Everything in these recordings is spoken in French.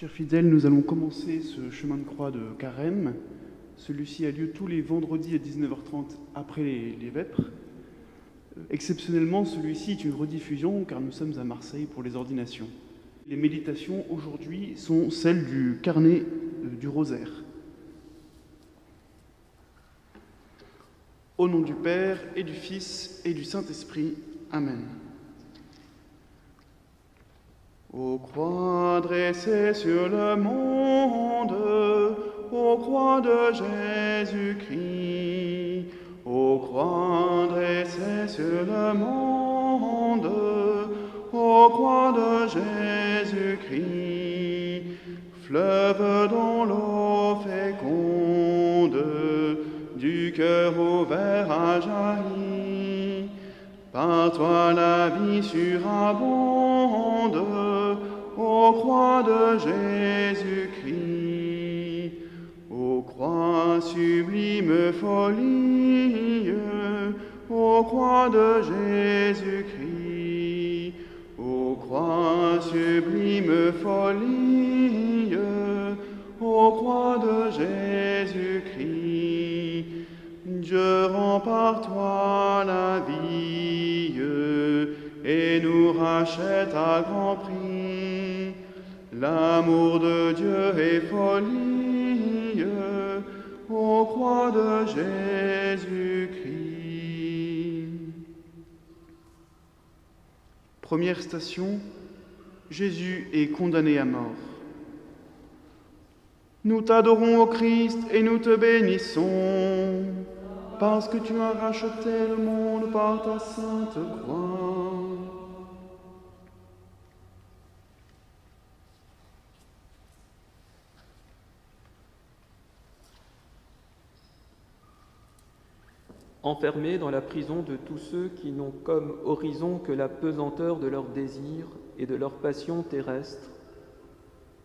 Chers fidèles, nous allons commencer ce chemin de croix de carême. Celui-ci a lieu tous les vendredis à 19h30 après les, vêpres. Euh, Exceptionnellement, celui-ci est une rediffusion car nous sommes à Marseille pour les ordinations. Les méditations aujourd'hui sont celles du carnet euh, du rosaire. Au nom du Père et du Fils et du Saint-Esprit. Amen. Aux croix dressées sur le monde, aux croix de Jésus-Christ, aux croix dressées sur le monde, aux croix de Jésus-Christ, fleuve dont l'eau féconde du cœur ouvert a jailli. Par toi la vie surabonde, ô croix de Jésus-Christ, ô croix sublime folie, ô croix de Jésus-Christ, ô croix sublime folie, ô croix de Jésus-Christ. Dieu rend par toi la vie et nous rachète à grand prix. L'amour de Dieu est folie, ô croix de Jésus-Christ. Première station, Jésus est condamné à mort. Nous t'adorons, ô Christ, et nous te bénissons, parce que tu as racheté le monde par ta sainte croix. Enfermés dans la prison de tous ceux qui n'ont comme horizon que la pesanteur de leurs désirs et de leurs passions terrestres,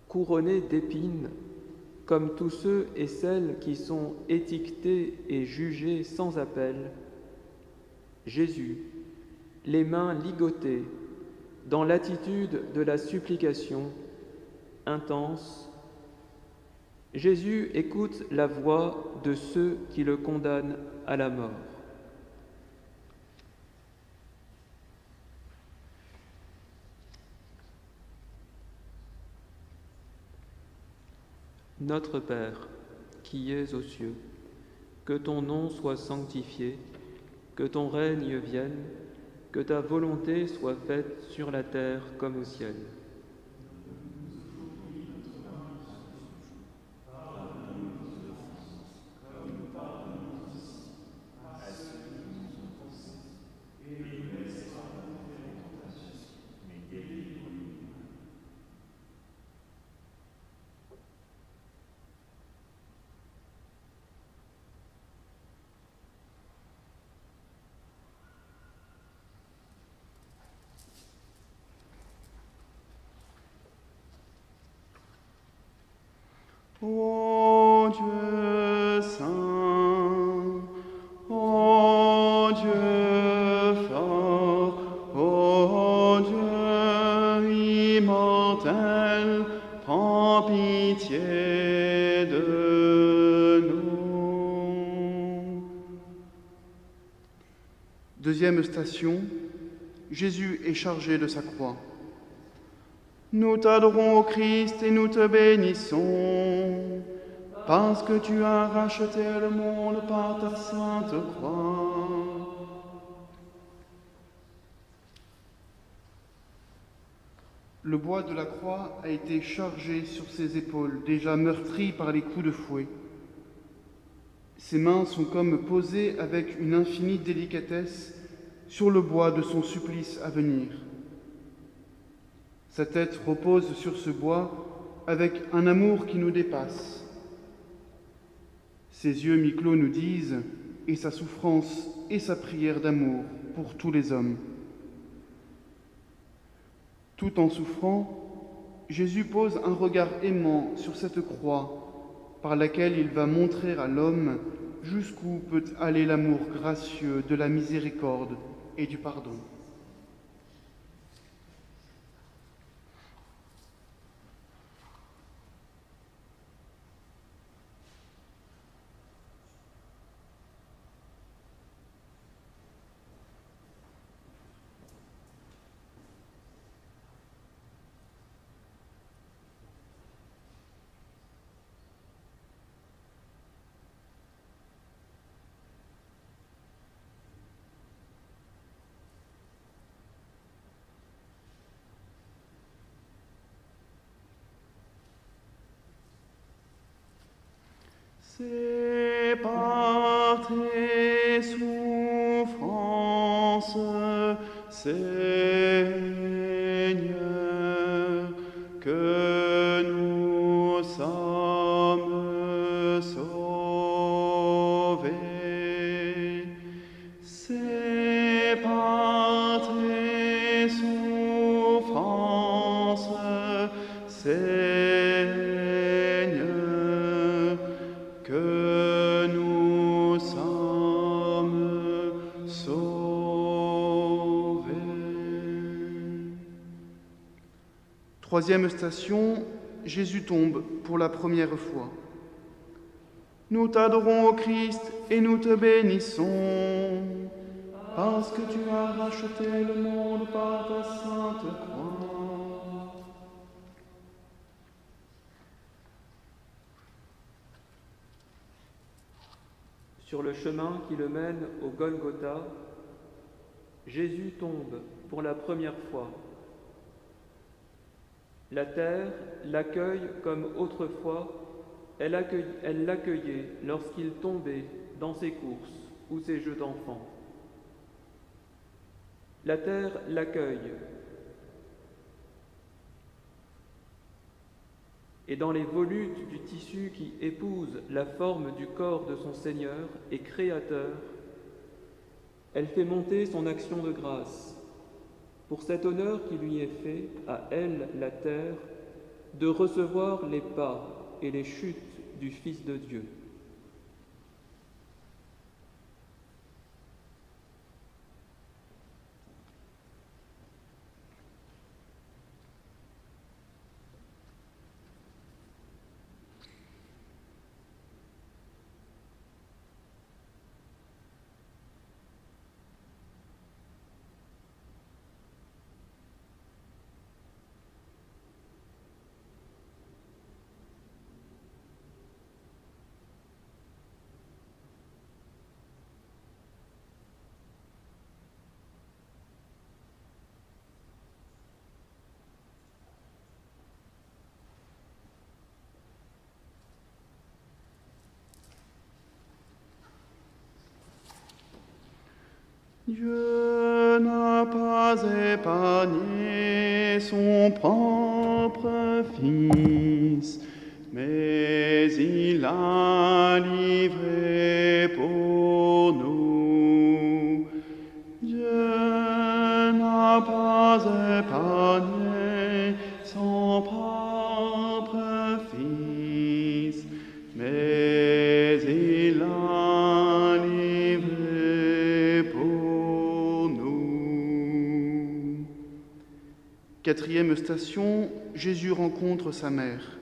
couronnés d'épines, comme tous ceux et celles qui sont étiquetés et jugés sans appel, Jésus, les mains ligotées, dans l'attitude de la supplication intense, Jésus écoute la voix de ceux qui le condamnent à la mort. Notre Père, qui es aux cieux, que ton nom soit sanctifié, que ton règne vienne, que ta volonté soit faite sur la terre comme au ciel. Ô Dieu saint, ô Dieu fort, ô Dieu immortel, prends pitié de nous. Deuxième station, Jésus est chargé de sa croix. Nous t'adorons, ô Christ, et nous te bénissons, parce que tu as racheté le monde par ta sainte croix. Le bois de la croix a été chargé sur ses épaules, déjà meurtries par les coups de fouet. Ses mains sont comme posées avec une infinie délicatesse sur le bois de son supplice à venir. Sa tête repose sur ce bois avec un amour qui nous dépasse. Ses yeux mi-clos nous disent, et sa souffrance et sa prière d'amour pour tous les hommes. Tout en souffrant, Jésus pose un regard aimant sur cette croix par laquelle il va montrer à l'homme jusqu'où peut aller l'amour gracieux de la miséricorde et du pardon. C'est par tes souffrances, Seigneur, que nous sommes sauvés. Troisième station, Jésus tombe pour la première fois. Nous t'adorons, ô Christ, et nous te bénissons, parce que tu as racheté le monde par ta sainte croix. Sur le chemin qui le mène au Golgotha, Jésus tombe pour la première fois. La terre l'accueille comme autrefois elle l'accueillait lorsqu'il tombait dans ses courses ou ses jeux d'enfants. La terre l'accueille. Et dans les volutes du tissu qui épouse la forme du corps de son Seigneur et Créateur, elle fait monter son action de grâce pour cet honneur qui lui est fait à elle, la terre, de recevoir les pas et les chutes du Fils de Dieu. Dieu n'a pas épargné son propre Fils, mais il l'a Jésus rencontre sa mère.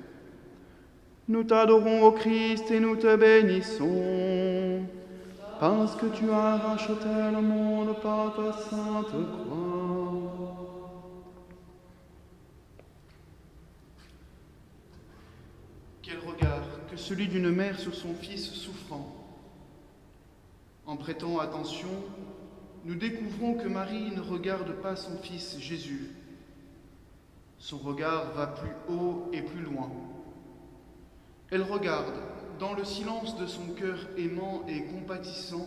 Nous t'adorons, ô Christ, et nous te bénissons, parce que tu as racheté le monde par ta sainte croix. Quel regard que celui d'une mère sur son fils souffrant. En prêtant attention, nous découvrons que Marie ne regarde pas son fils Jésus. Son regard va plus haut et plus loin. Elle regarde, dans le silence de son cœur aimant et compatissant,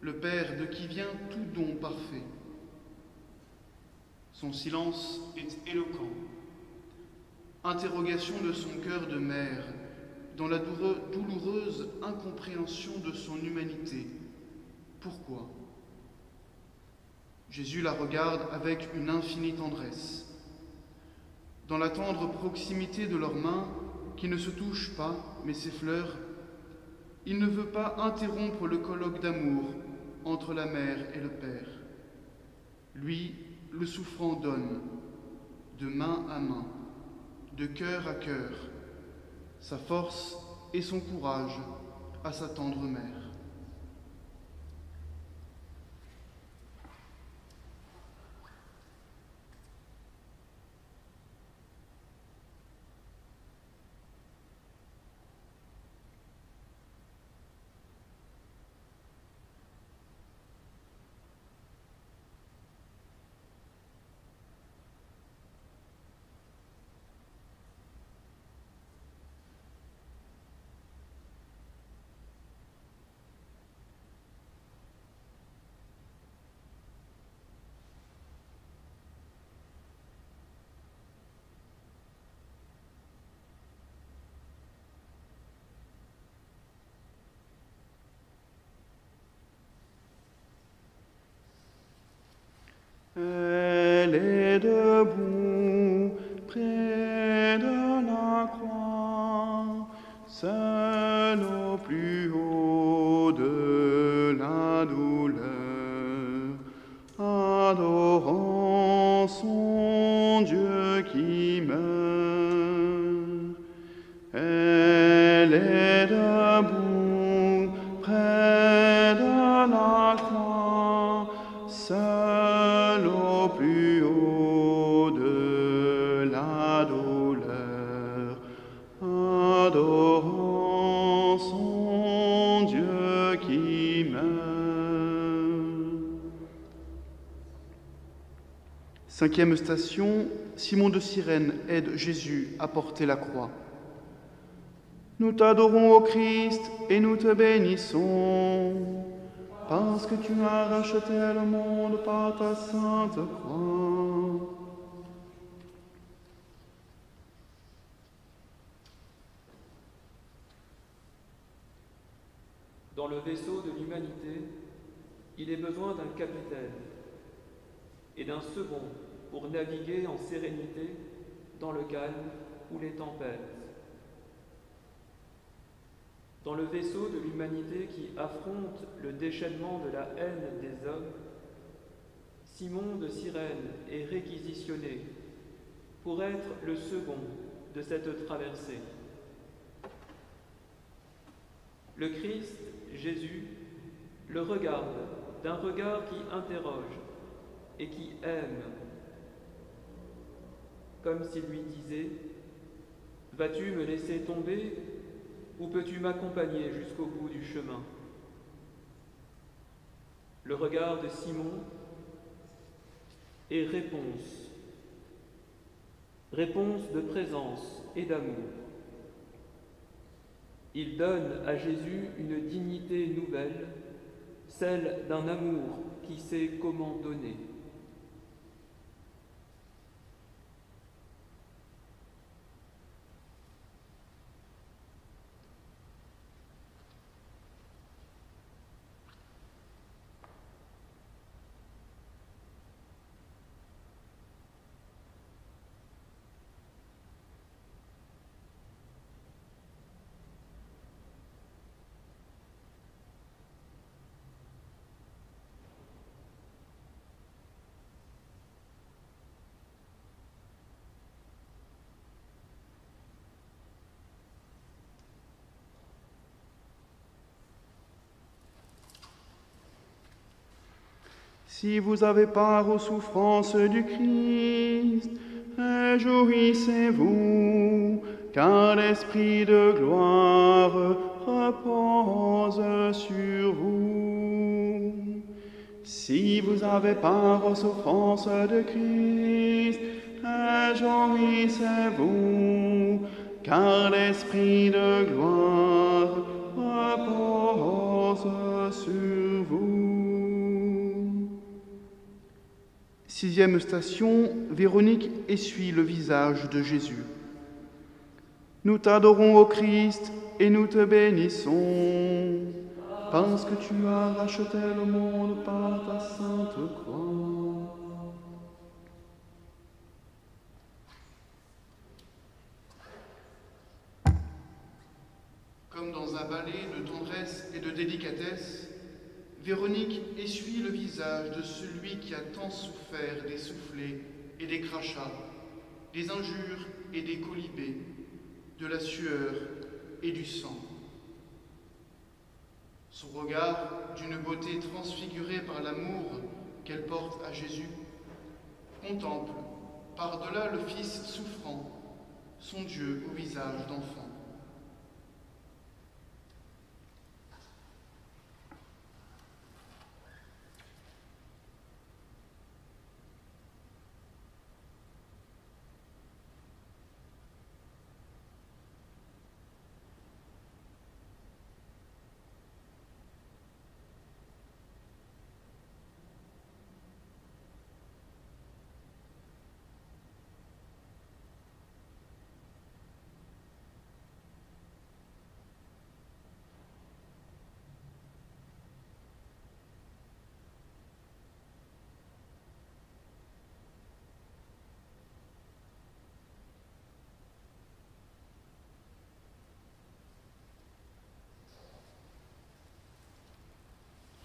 le Père de qui vient tout don parfait. Son silence est éloquent. Interrogation de son cœur de mère, dans la douloureuse incompréhension de son humanité. Pourquoi? Jésus la regarde avec une infinie tendresse. Dans la tendre proximité de leurs mains, qui ne se touchent pas, mais s'effleurent, il ne veut pas interrompre le colloque d'amour entre la mère et le père. Lui, le souffrant donne, de main à main, de cœur à cœur, sa force et son courage à sa tendre mère. Cinquième station, Simon de Cyrène aide Jésus à porter la croix. Nous t'adorons, ô Christ, et nous te bénissons, parce que tu as racheté le monde par ta sainte croix. Dans le vaisseau de l'humanité, il est besoin d'un capitaine et d'un second pour naviguer en sérénité dans le calme ou les tempêtes. Dans le vaisseau de l'humanité qui affronte le déchaînement de la haine des hommes, Simon de Cyrène est réquisitionné pour être le second de cette traversée. Le Christ, Jésus, le regarde d'un regard qui interroge et qui aime, comme s'il lui disait, Vas-tu me laisser tomber ou peux-tu m'accompagner jusqu'au bout du chemin? Le regard de Simon est réponse, réponse de présence et d'amour. Il donne à Jésus une dignité nouvelle, celle d'un amour qui sait comment donner. Si vous avez part aux souffrances du Christ, réjouissez-vous, car l'Esprit de gloire repose sur vous. Si vous avez part aux souffrances de Christ, réjouissez-vous, car l'Esprit de gloire repose sur vous. Sixième station, Véronique essuie le visage de Jésus. Nous t'adorons, ô Christ, et nous te bénissons, parce que tu as racheté le monde par ta sainte croix. Comme dans un ballet de tendresse et de délicatesse, Véronique essuie le visage de celui qui a tant souffert des soufflets et des crachats, des injures et des colibés, de la sueur et du sang. Son regard, d'une beauté transfigurée par l'amour qu'elle porte à Jésus, contemple, par-delà le Fils souffrant, son Dieu au visage d'enfant.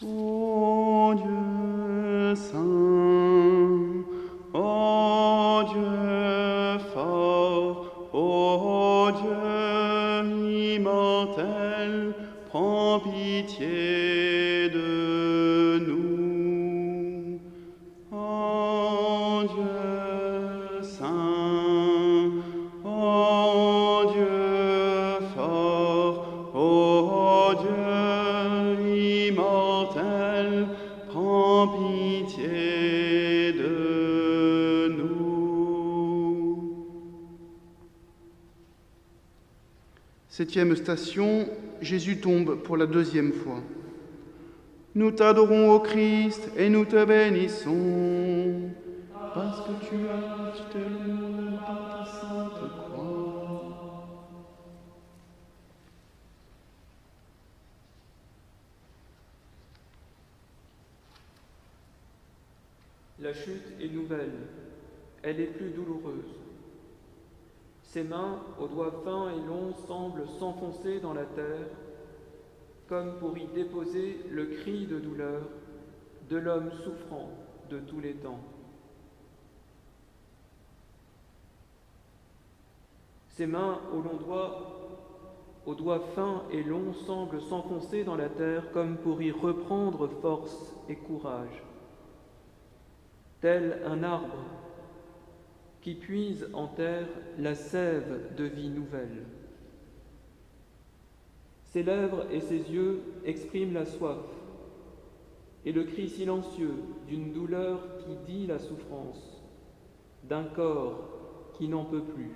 Ô Septième station, Jésus tombe pour la deuxième fois. Nous t'adorons, ô Christ, et nous te bénissons, parce que tu as acheté le par ta sainte croix. La chute est nouvelle, elle est plus douloureuse. Ses mains, aux doigts fins et longs, semblent s'enfoncer dans la terre, comme pour y déposer le cri de douleur de l'homme souffrant de tous les temps. Ses mains aux longs doigts, aux doigts fins et longs, semblent s'enfoncer dans la terre comme pour y reprendre force et courage tel un arbre qui puise en terre la sève de vie nouvelle. Ses lèvres et ses yeux expriment la soif et le cri silencieux d'une douleur qui dit la souffrance, d'un corps qui n'en peut plus.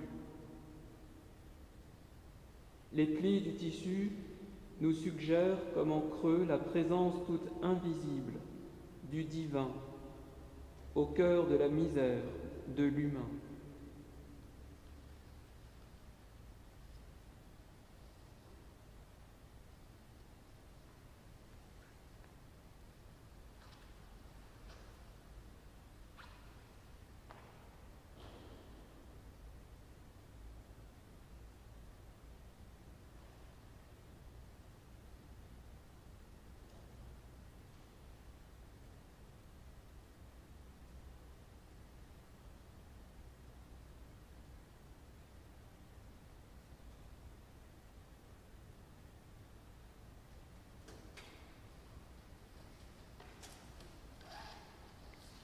Les plis du tissu nous suggèrent comme en creux la présence toute invisible du divin au cœur de la misère de l'humain.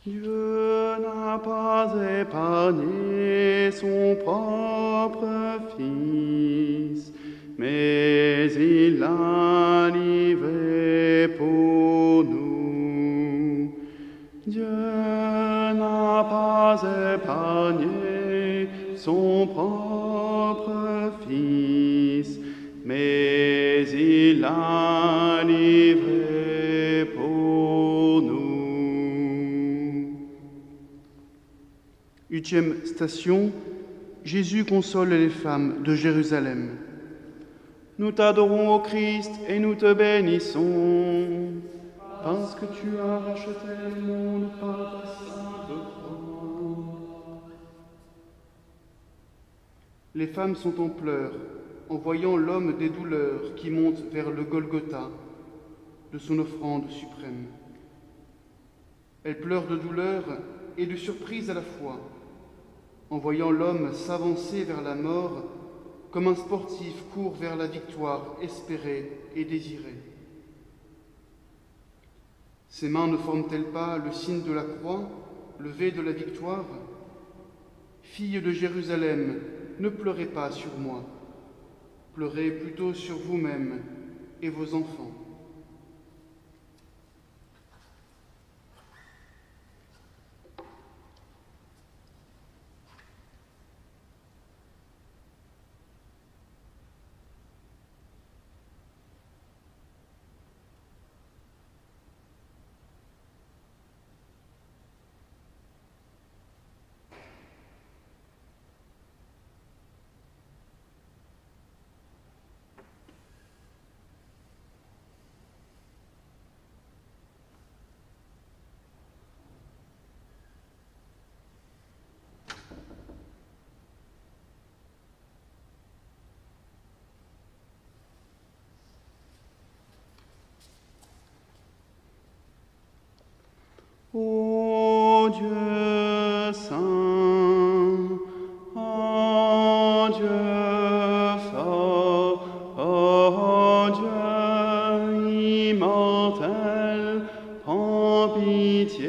Dieu n'a pas épargné son propre Fils, mais il l'a livré pour nous. Dieu n'a pas épargné son propre Fils, mais il l'a livré Huitième station, Jésus console les femmes de Jérusalem. Nous t'adorons, ô Christ, et nous te bénissons, parce que tu as racheté le monde par ta sainte croix. Les femmes sont en pleurs en voyant l'homme des douleurs qui monte vers le Golgotha de son offrande suprême. Elles pleurent de douleur et de surprise à la fois en voyant l'homme s'avancer vers la mort comme un sportif court vers la victoire espérée et désirée. Ses mains ne forment-elles pas le signe de la croix, le V de la victoire? Fille de Jérusalem, ne pleurez pas sur moi, pleurez plutôt sur vous-même et vos enfants. Ô Dieu saint, ô Dieu fort, ô Dieu immortel, prends pitié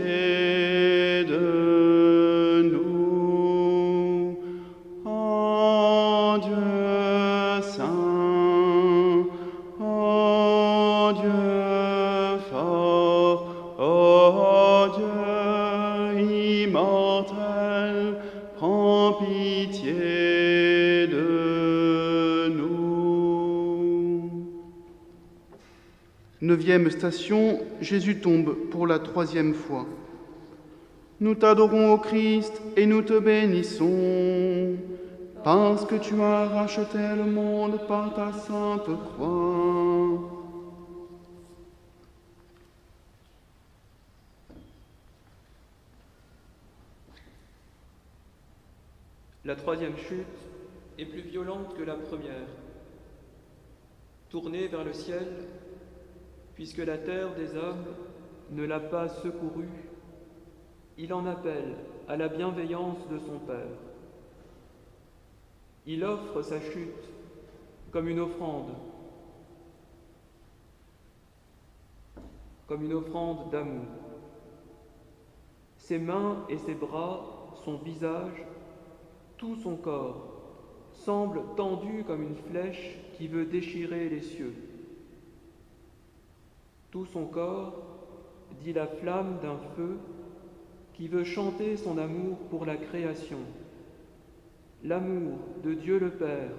de nous. Ô Dieu saint, Neuvième station, Jésus tombe pour la troisième fois. Nous t'adorons, ô Christ, et nous te bénissons, parce que tu as racheté le monde par ta sainte croix. La troisième chute est plus violente que la première. Tournée vers le ciel, puisque la terre des hommes ne l'a pas secouru, il en appelle à la bienveillance de son Père. Il offre sa chute comme une offrande, comme une offrande d'amour. Ses mains et ses bras, son visage, tout son corps semble tendu comme une flèche qui veut déchirer les cieux. Tout son corps dit la flamme d'un feu qui veut chanter son amour pour la création, l'amour de Dieu le Père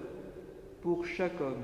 pour chaque homme.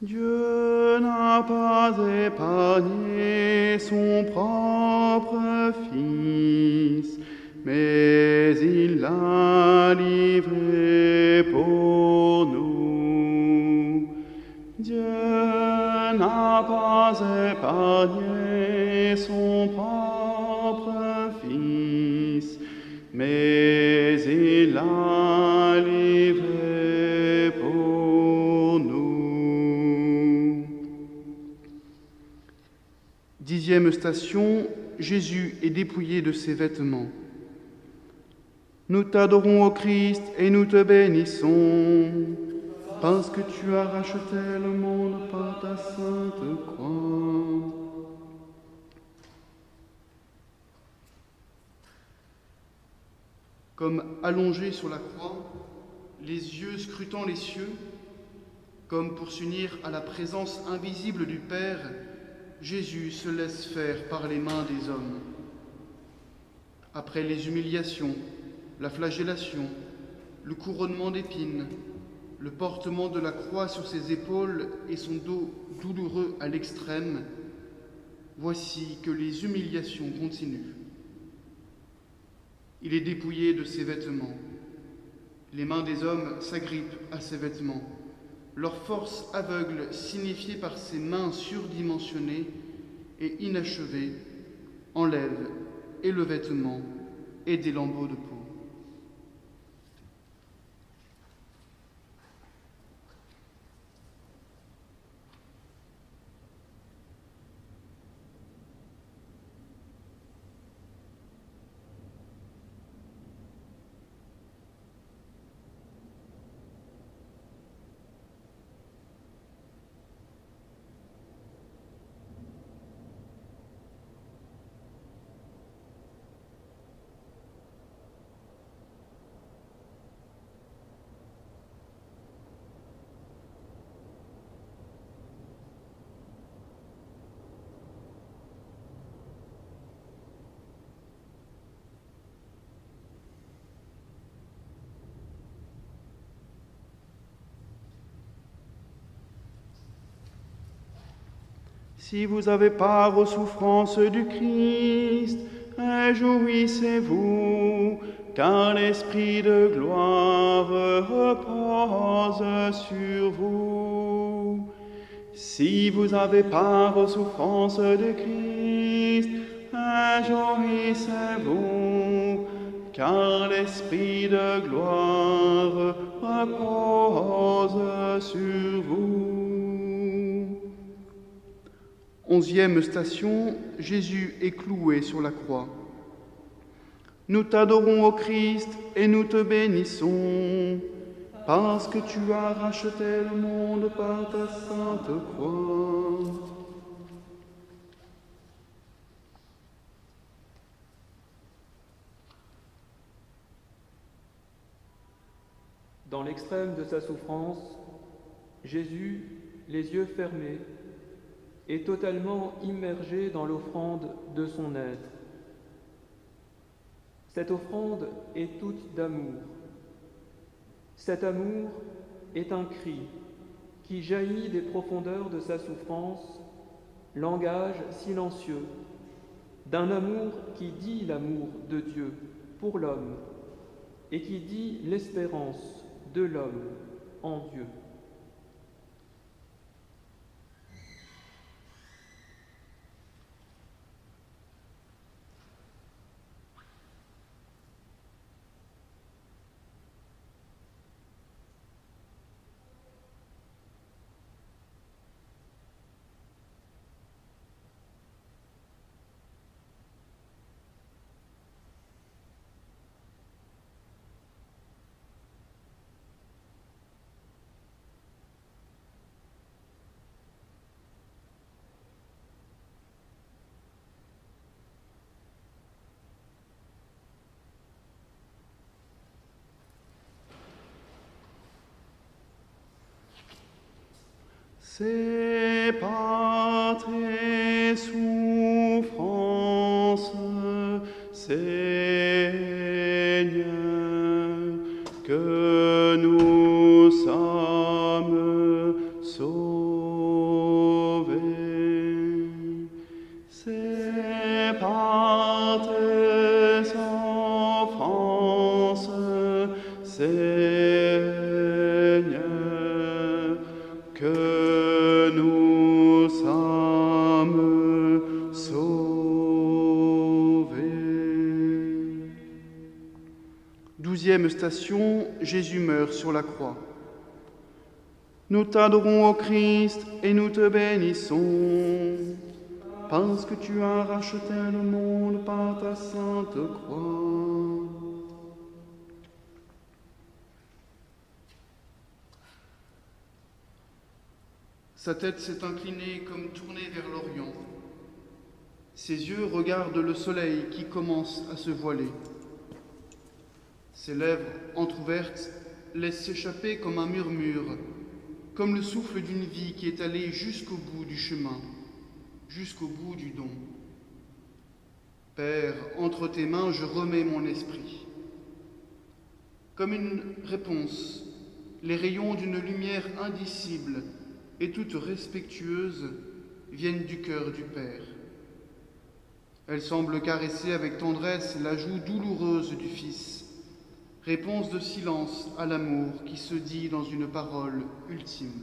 Dieu n'a pas épargné son propre Fils, mais il l'a livré pour nous. Dieu n'a pas épargné son propre Fils, mais il l'a Station, Jésus est dépouillé de ses vêtements. Nous t'adorons, ô Christ, et nous te bénissons, parce que tu as racheté le monde par ta sainte croix. Comme allongé sur la croix, les yeux scrutant les cieux, comme pour s'unir à la présence invisible du Père, Jésus se laisse faire par les mains des hommes. Après les humiliations, la flagellation, le couronnement d'épines, le portement de la croix sur ses épaules et son dos douloureux à l'extrême, voici que les humiliations continuent. Il est dépouillé de ses vêtements. Les mains des hommes s'agrippent à ses vêtements. Leur force aveugle, signifiée par ses mains surdimensionnées et inachevées, enlève et le vêtement et des lambeaux de peau. Si vous avez part aux souffrances du Christ, réjouissez-vous, car l'Esprit de gloire repose sur vous. Si vous avez part aux souffrances de Christ, réjouissez-vous, car l'Esprit de gloire repose sur vous. Onzième station, Jésus est cloué sur la croix. Nous t'adorons, ô Christ, et nous te bénissons, parce que tu as racheté le monde par ta sainte croix. Dans l'extrême de sa souffrance, Jésus, les yeux fermés, est totalement immergé dans l'offrande de son être. Cette offrande est toute d'amour. Cet amour est un cri qui jaillit des profondeurs de sa souffrance, langage silencieux, d'un amour qui dit l'amour de Dieu pour l'homme et qui dit l'espérance de l'homme en Dieu. C'est par tes souffrances, Seigneur, que nous sommes Station, Jésus meurt sur la croix. Nous t'adorons, ô Christ, et nous te bénissons, parce que tu as racheté le monde par ta sainte croix. Sa tête s'est inclinée comme tournée vers l'Orient. Ses yeux regardent le soleil qui commence à se voiler. Ses lèvres entr'ouvertes laissent s'échapper comme un murmure, comme le souffle d'une vie qui est allée jusqu'au bout du chemin, jusqu'au bout du don. Père, entre tes mains, je remets mon esprit. Comme une réponse, les rayons d'une lumière indicible et toute respectueuse viennent du cœur du Père. Elle semble caresser avec tendresse la joue douloureuse du Fils, réponse de silence à l'amour qui se dit dans une parole ultime.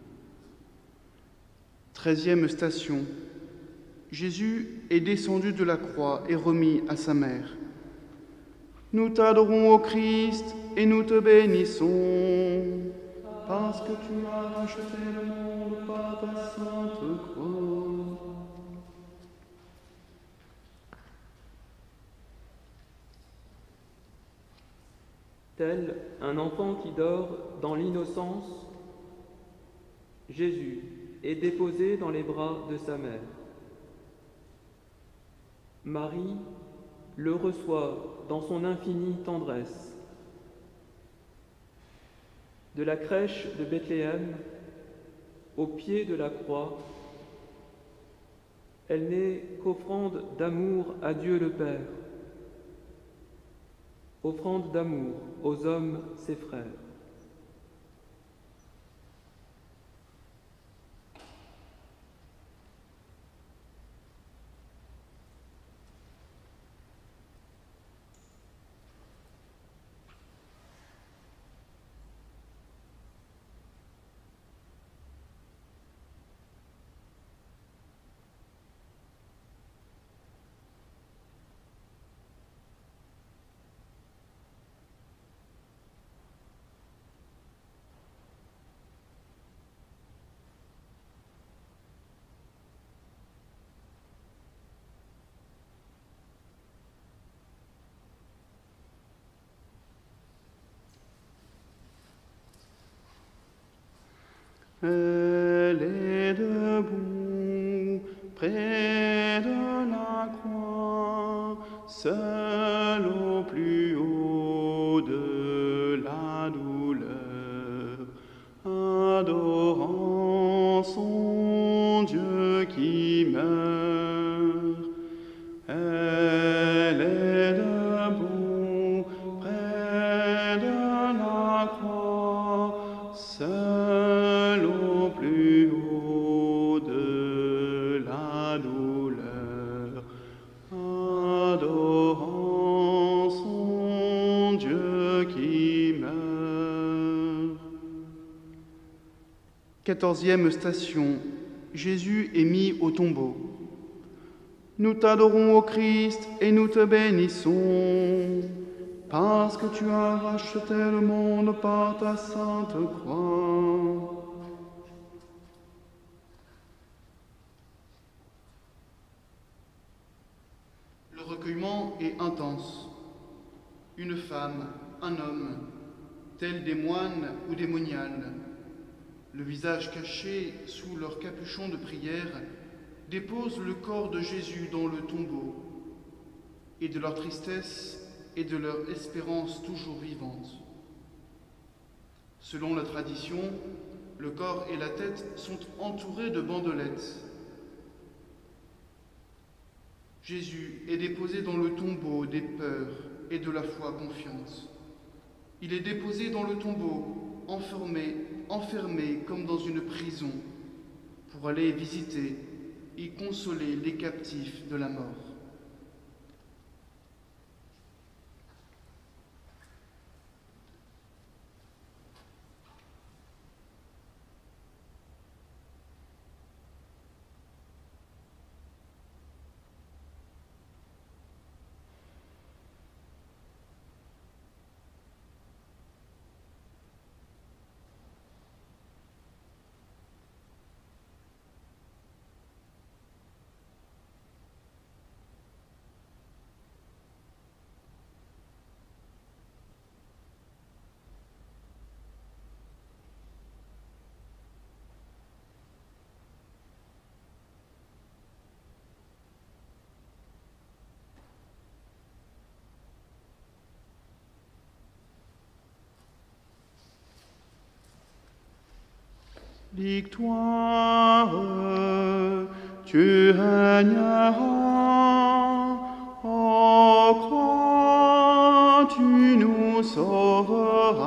Treizième station. Jésus est descendu de la croix et remis à sa mère. Nous t'adorons, ô Christ, et nous te bénissons, parce que tu as racheté le monde par ta sainte croix. Tel un enfant qui dort dans l'innocence, Jésus est déposé dans les bras de sa mère. Marie le reçoit dans son infinie tendresse. De la crèche de Bethléem au pied de la croix, elle n'est qu'offrande d'amour à Dieu le Père, offrande d'amour aux hommes ses frères. Elle est debout près de la croix, seule au plus haut de la douleur, adorant Quatorzième station, Jésus est mis au tombeau. Nous t'adorons, ô Christ, et nous te bénissons, parce que tu as racheté le monde par ta sainte croix. Le recueillement est intense. Une femme, un homme, tels des moines ou des moniales, le visage caché sous leur capuchon de prière, déposent le corps de Jésus dans le tombeau, et de leur tristesse et de leur espérance toujours vivante. Selon la tradition, le corps et la tête sont entourés de bandelettes. Jésus est déposé dans le tombeau des peurs et de la foi confiante. Il est déposé dans le tombeau, enfermé, enfermé comme dans une prison, pour aller visiter et consoler les captifs de la mort. Victoire, tu régneras. En croix, tu nous sauveras.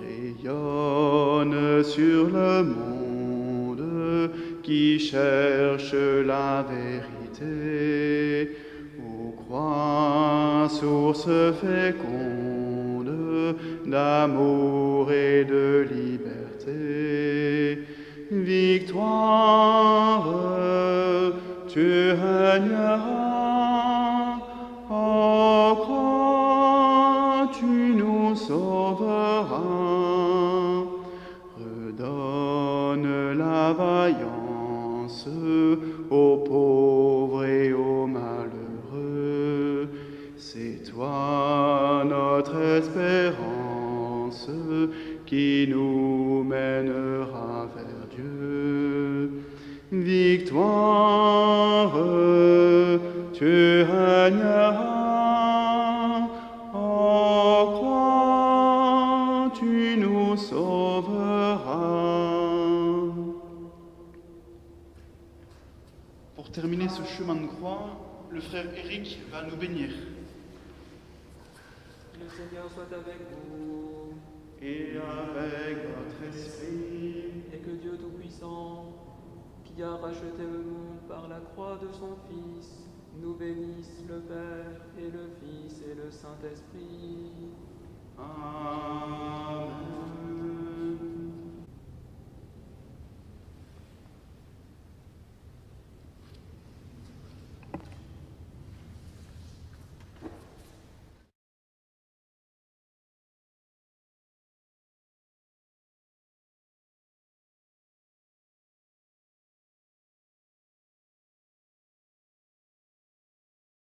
Rayonne sur le monde qui cherche la vérité. Ô croix, source féconde d'amour et de liberté. Victoire, tu régneras. En croix, tu nous sauveras. Redonne la vaillance aux pauvres et aux malheureux. C'est toi notre espérance qui nous mènera vers Dieu. Victoire, tu régneras. En croix, tu nous sauveras. Pour terminer ce chemin de croix, le frère Eric va nous bénir. Le Seigneur soit avec vous Et avec votre esprit, et que Dieu Tout-Puissant, qui a racheté le monde par la croix de son Fils, nous bénisse le Père et le Fils et le Saint-Esprit. Amen.